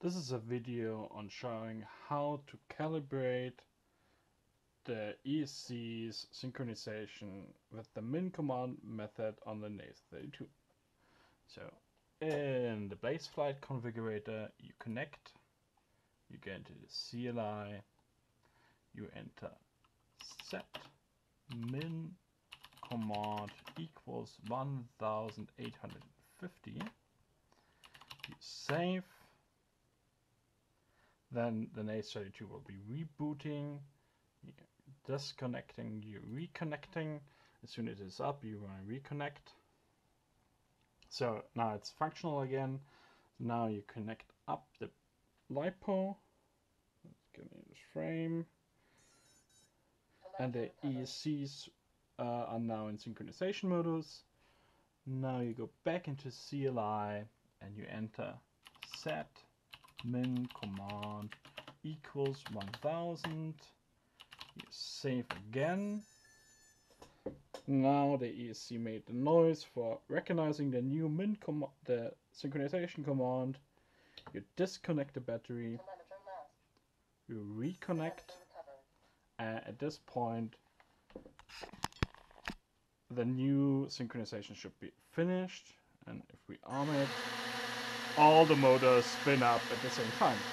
This is a video on showing how to calibrate the ESC's synchronization with the min command method on the Naze32. So in the Baseflight configurator you connect, you get into the CLI, you enter set min command equals 1850, you save, then the Naze32 will be rebooting, disconnecting, you reconnecting. As soon as it's up, you want to reconnect. So now it's functional again. Now you connect up the LiPo. Let's give me this frame. And the ESCs uh, are now in synchronization modus. Now you go back into CLI and you enter set min command equals 1000. You save again. Now the ESC made the noise for recognizing the new min command, the synchronization command. You disconnect the battery. You reconnect. And at this point, the new synchronization should be finished. And if we arm it, all the motors spin up at the same time.